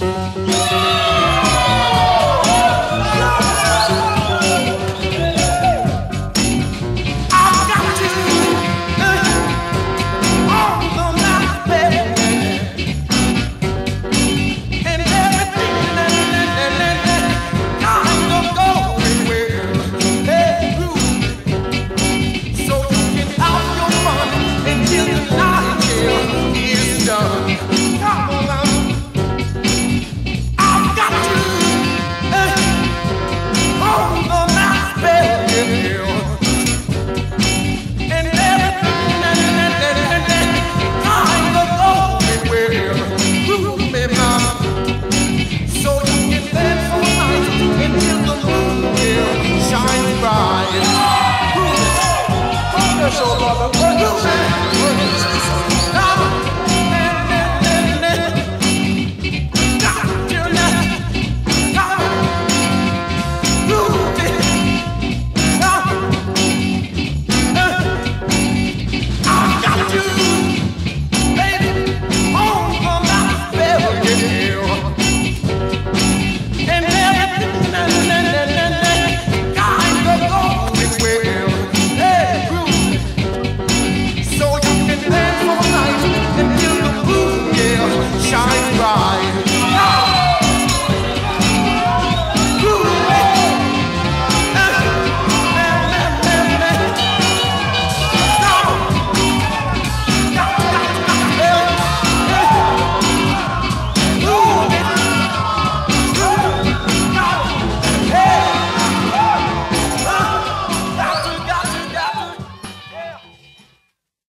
Bye. for the world.